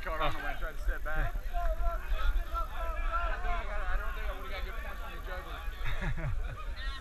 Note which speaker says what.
Speaker 1: that card on when I tried to step back. I, don't think I would have got good points from the juggler.